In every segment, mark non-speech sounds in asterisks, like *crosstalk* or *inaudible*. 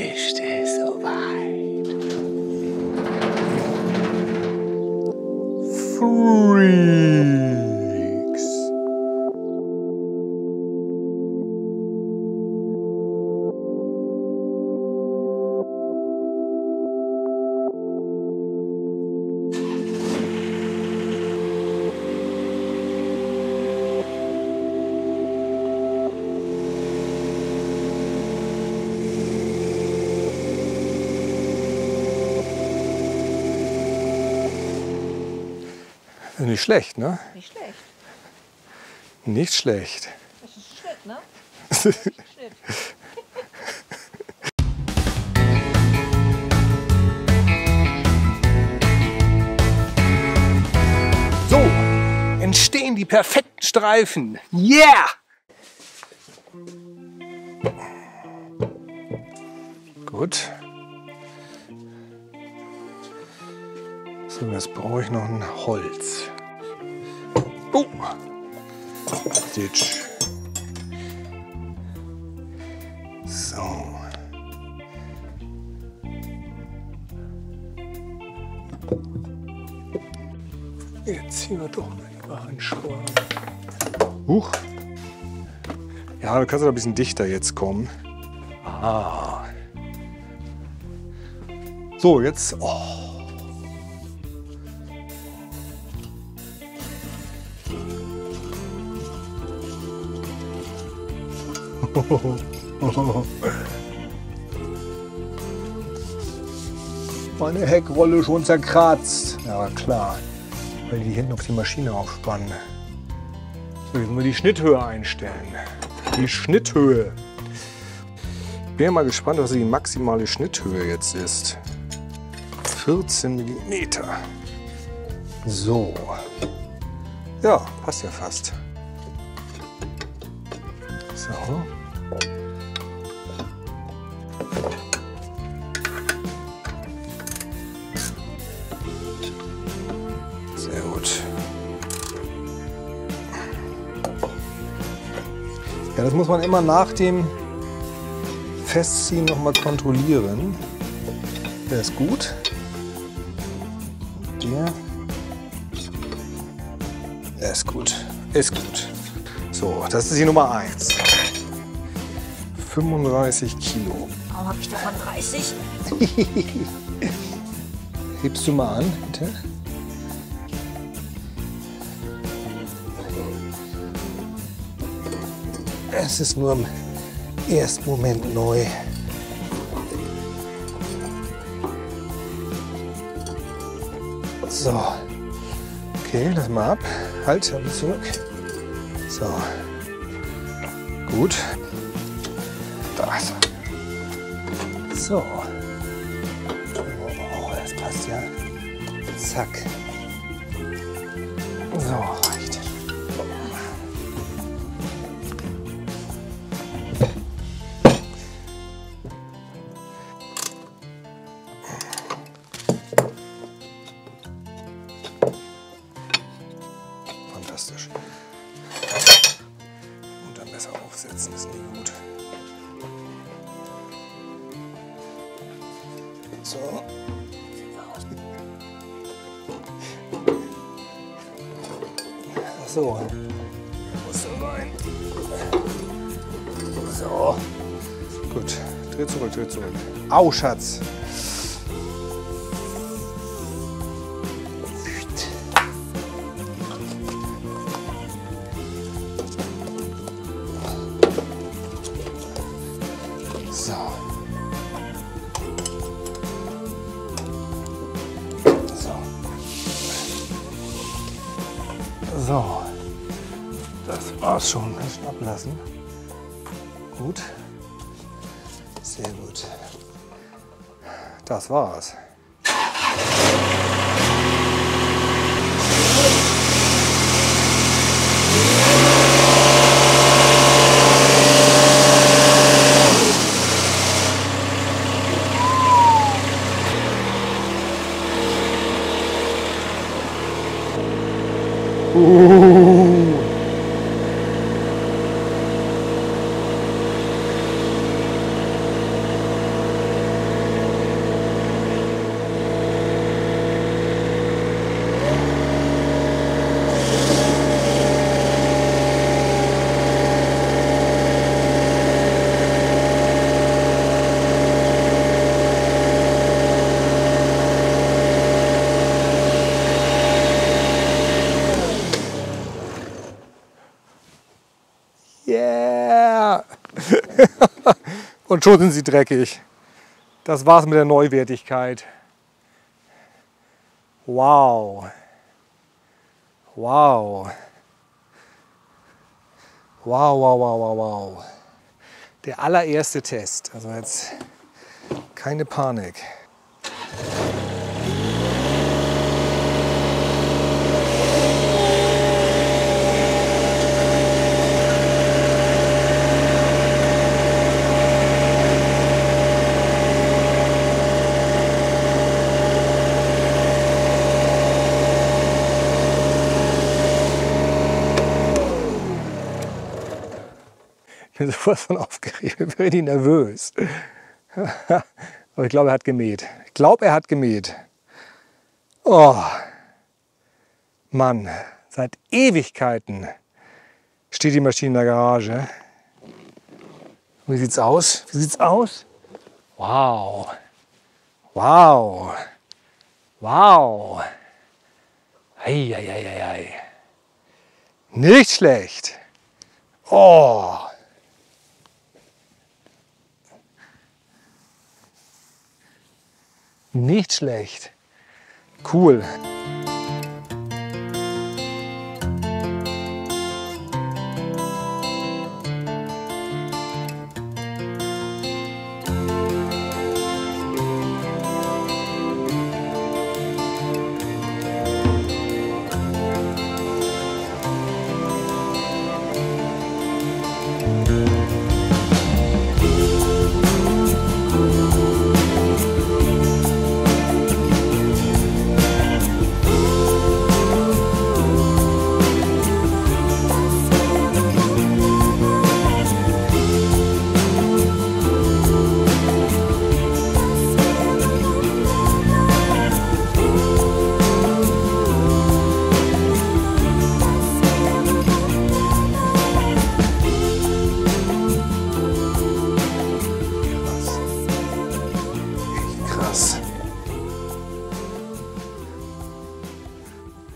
ist es soweit. Nicht schlecht, ne? Nicht schlecht. Nicht schlecht. Das ist Schnitt, ne? *laughs* Schnitt. So, entstehen die perfekten Streifen. Yeah! Gut. So, jetzt brauche ich noch ein Holz. Oh! Ditch. So. Jetzt ziehen wir doch mal lieber Handschuhe an. Huch. Ja, du kannst doch ein bisschen dichter jetzt kommen. Ah. So, jetzt. Oh. *laughs* Meine Heckrolle schon zerkratzt. Ja, klar. Weil die hinten auf die Maschine aufspannen. So, jetzt müssen wir die Schnitthöhe einstellen. Die Schnitthöhe. Bin ja mal gespannt, was die maximale Schnitthöhe jetzt ist. 14 mm. So. Ja, passt ja fast. So. Sehr gut. Ja, das muss man immer nach dem Festziehen noch mal kontrollieren. Der ist gut. Der. Der ist gut. Ist gut. So, das ist die Nummer 1. 35 Kilo. Warum habe ich davon 30? *laughs* Hebst du mal an, bitte? Es ist nur im ersten Moment neu. So. Okay, lass mal ab. Halt, zurück. So. Gut. Das. So. Oh, das passt ja. Zack. So, So. So. Muss da rein. So. Gut. Dreh zurück, dreh zurück. Au, Schatz. So. Das war's schon. Bisschen ablassen. Gut. Sehr gut. Das war's. Ooh. Und schon sind sie dreckig. Das war's mit der Neuwertigkeit. Wow. Wow. Wow, wow, wow, wow, wow. Der allererste Test. Also jetzt keine Panik. Bin *laughs* sowas von aufgeregt, *laughs* bin richtig nervös. *laughs* Aber ich glaube, er hat gemäht. Ich glaube, er hat gemäht. Oh, Mann, seit Ewigkeiten steht die Maschine in der Garage. Wie sieht's aus? Wie sieht's aus? Wow. Wow. Wow. Eieieiei. Nicht schlecht. Oh. Nicht schlecht. Cool.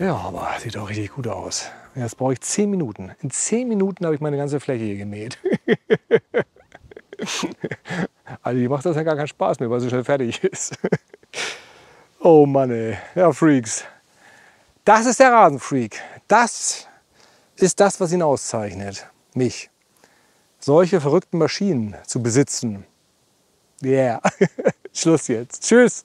Ja, aber sieht auch richtig gut aus. Jetzt brauche ich 10 Minuten. In 10 Minuten habe ich meine ganze Fläche hier gemäht. *laughs* also die macht das ja gar keinen Spaß mehr, weil sie schnell fertig ist. *laughs* oh Mann ey. Ja, Freaks. Das ist der Rasenfreak. Das ist das, was ihn auszeichnet. Mich. Solche verrückten Maschinen zu besitzen. Yeah. *laughs* Schluss jetzt. Tschüss.